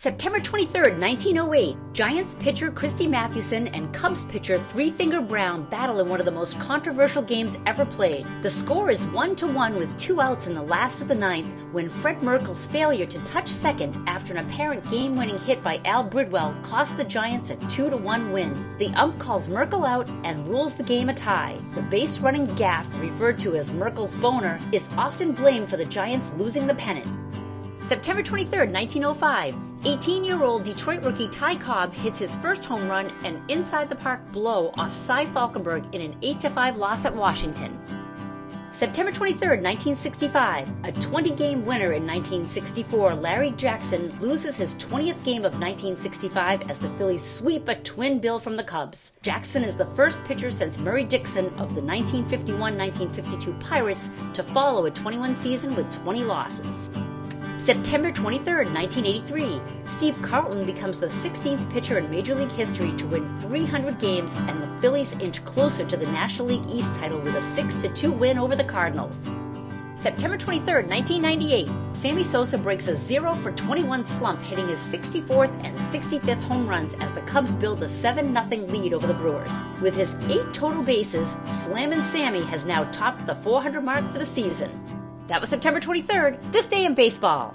September 23, 1908, Giants pitcher Christy Mathewson and Cubs pitcher Three Finger Brown battle in one of the most controversial games ever played. The score is 1 to 1 with two outs in the last of the ninth when Fred Merkle's failure to touch second after an apparent game winning hit by Al Bridwell cost the Giants a 2 to 1 win. The ump calls Merkle out and rules the game a tie. The base running gaffe, referred to as Merkle's boner, is often blamed for the Giants losing the pennant. September 23, 1905, 18 year old Detroit rookie Ty Cobb hits his first home run and inside the park blow off Cy Falkenberg in an 8 5 loss at Washington. September 23, 1965, a 20 game winner in 1964, Larry Jackson loses his 20th game of 1965 as the Phillies sweep a twin bill from the Cubs. Jackson is the first pitcher since Murry Dickson of the 1951 1952 Pirates to follow a 21 season with 20 losses. September 23, 1983, Steve Carlton becomes the 16th pitcher in Major League history to win 300 games, and the Phillies inch closer to the National League East title with a 6 2 win over the Cardinals. September 23, 1998, Sammy Sosa breaks a 0 for 21 slump, hitting his 64th and 65th home runs as the Cubs build a 7 0 lead over the Brewers. With his eight total bases, Slammin' Sammy has now topped the 400 mark for the season. That was September 23rd, this day in baseball.